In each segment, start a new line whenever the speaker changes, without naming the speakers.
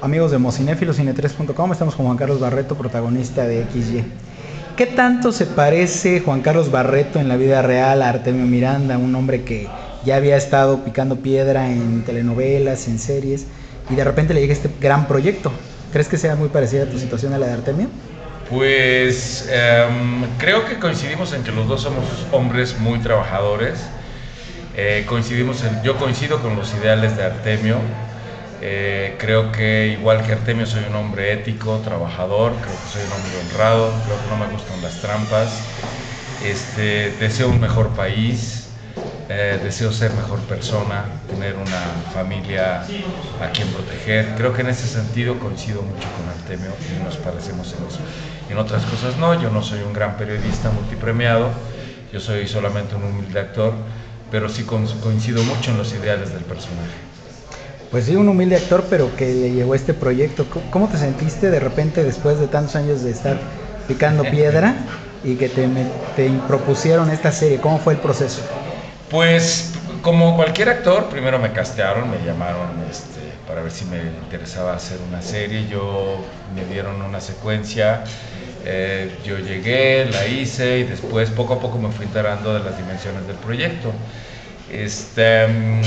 amigos de Mocinéfilos Cine3.com, estamos con Juan Carlos Barreto, protagonista de XY. ¿Qué tanto se parece Juan Carlos Barreto en la vida real a Artemio Miranda, un hombre que ya había estado picando piedra en telenovelas, en series, y de repente le llega este gran proyecto? ¿Crees que sea muy parecida a tu situación a la de Artemio?
Pues um, creo que coincidimos en que los dos somos hombres muy trabajadores. Eh, coincidimos yo coincido con los ideales de Artemio. Eh, creo que igual que Artemio soy un hombre ético, trabajador, creo que soy un hombre honrado, creo que no me gustan las trampas. Este, deseo un mejor país, eh, deseo ser mejor persona, tener una familia a quien proteger. Creo que en ese sentido coincido mucho con Artemio y nos parecemos en eso. En otras cosas no, yo no soy un gran periodista multipremiado, yo soy solamente un humilde actor, pero sí coincido mucho en los ideales del personaje.
Pues sí, un humilde actor, pero que le llegó este proyecto. ¿Cómo te sentiste de repente después de tantos años de estar picando piedra y que te, te propusieron esta serie? ¿Cómo fue el proceso?
Pues como cualquier actor, primero me castearon, me llamaron este, para ver si me interesaba hacer una serie. Yo me dieron una secuencia, eh, yo llegué, la hice y después poco a poco me fui enterando de las dimensiones del proyecto. Este, mm,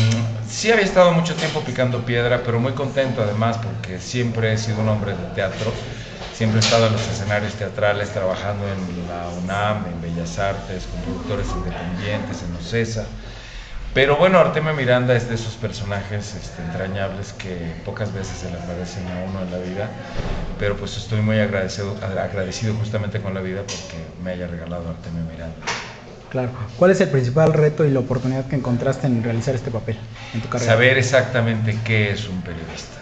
sí había estado mucho tiempo picando piedra, pero muy contento además porque siempre he sido un hombre de teatro, siempre he estado en los escenarios teatrales trabajando en la UNAM, en Bellas Artes, con productores independientes, en OCESA. Pero bueno, Artemio Miranda es de esos personajes este, entrañables que pocas veces se le aparecen a uno en la vida, pero pues estoy muy agradecido, agradecido justamente con la vida porque me haya regalado Artemio Miranda.
Claro. ¿Cuál es el principal reto y la oportunidad que encontraste en realizar este papel en tu carrera?
Saber exactamente qué es un periodista.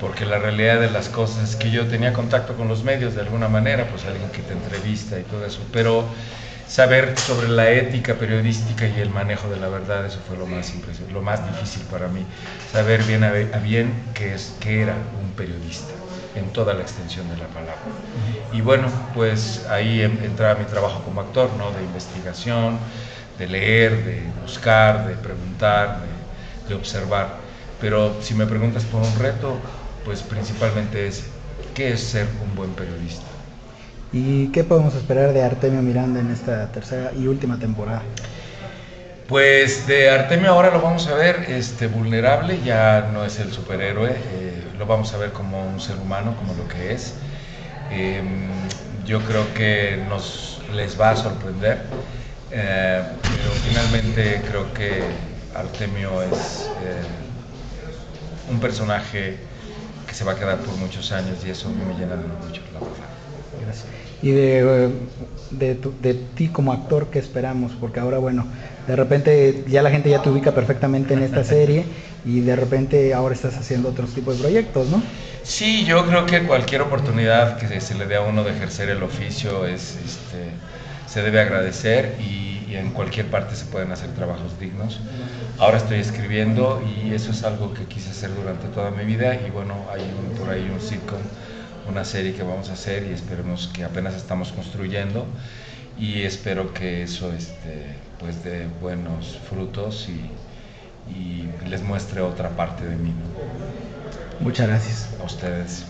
Porque la realidad de las cosas es que yo tenía contacto con los medios de alguna manera, pues alguien que te entrevista y todo eso, pero saber sobre la ética periodística y el manejo de la verdad, eso fue lo más lo más difícil para mí. Saber bien a bien qué, es, qué era un periodista en toda la extensión de la palabra. Y bueno, pues ahí entraba mi trabajo como actor, ¿no? De investigación, de leer, de buscar, de preguntar, de, observar. Pero si me preguntas por un reto, pues principalmente es, ¿qué es ser un buen periodista?
¿Y qué podemos esperar de Artemio Miranda en esta tercera y última temporada?
Pues de Artemio ahora lo vamos a ver este, vulnerable, ya no es el superhéroe, eh, lo vamos a ver como un ser humano, como lo que es. Em, yo creo que nos les va a sorprender, eh, pero finalmente creo que Artemio es eh, un personaje que se va a quedar por muchos años y eso me llena de orgullo, la.
Gracias. Y de, de, de, ti como actor, ¿qué esperamos? Porque ahora, bueno, de repente ya la gente ya te ubica perfectamente en esta serie y de repente ahora estás haciendo otros tipos de proyectos, ¿no?
Sí, yo creo que cualquier oportunidad que se le dé a uno de ejercer el oficio es, este, se debe agradecer y, en cualquier parte se pueden hacer trabajos dignos. Ahora estoy escribiendo y eso es algo que quise hacer durante toda mi vida y bueno, hay por ahí un sitcom una serie que vamos a hacer y esperemos que apenas estamos construyendo y espero que eso este, pues dé buenos frutos y, les muestre otra parte de mí.
Muchas gracias.
A ustedes.